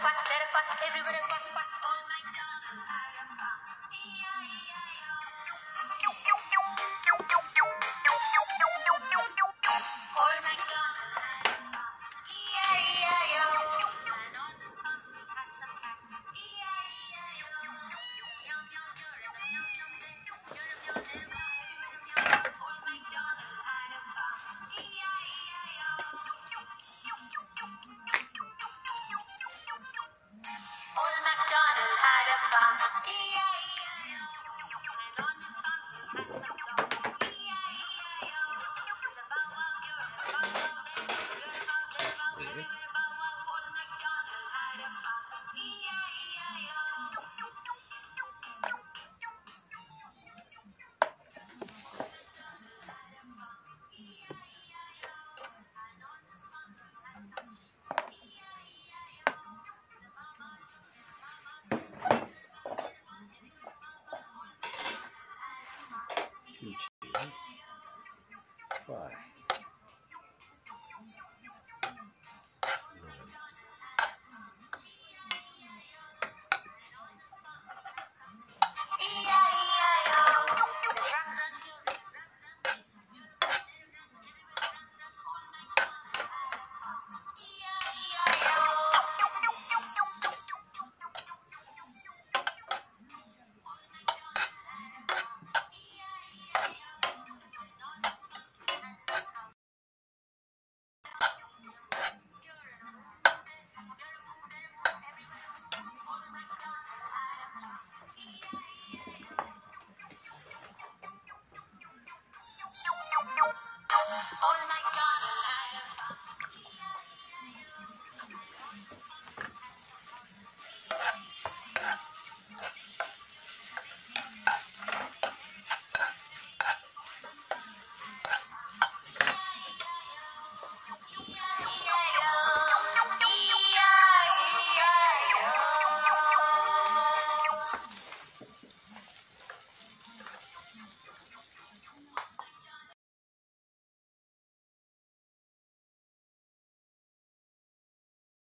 Everybody Okay.